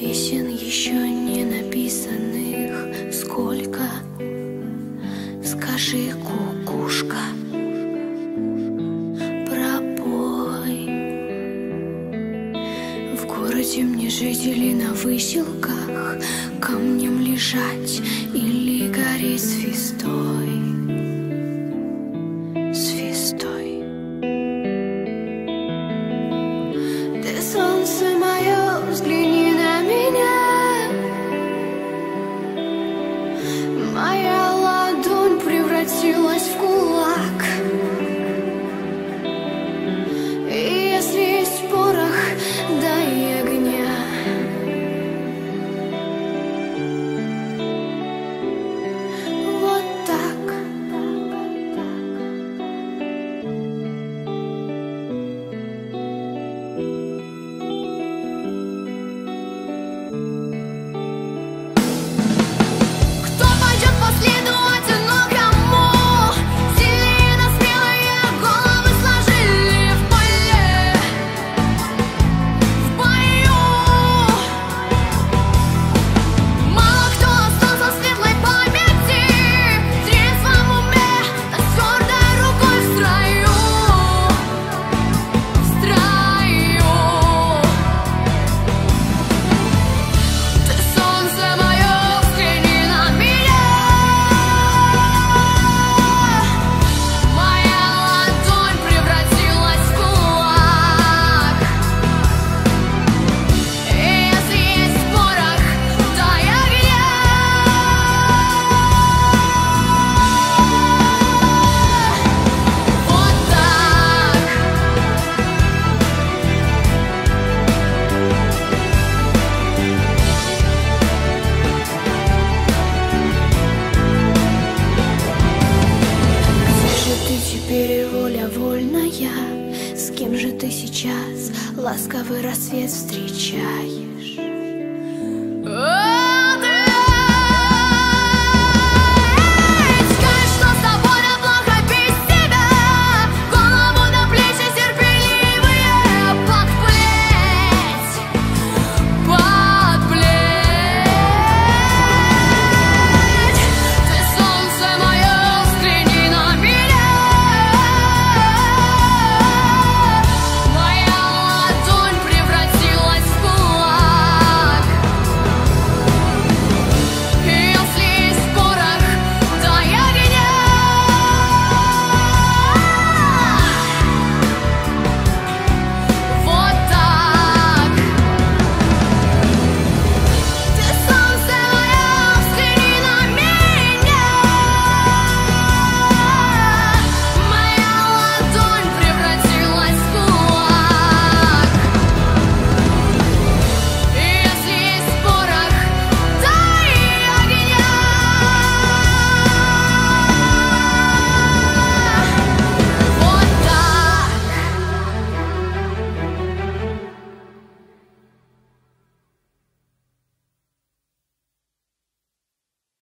Песен еще не написанных сколько? Скажи, кукушка, пропой. В городе мне жители на выселках, камнем лежать или гореть свистой. я, с кем же ты сейчас ласковый рассвет встречаешь?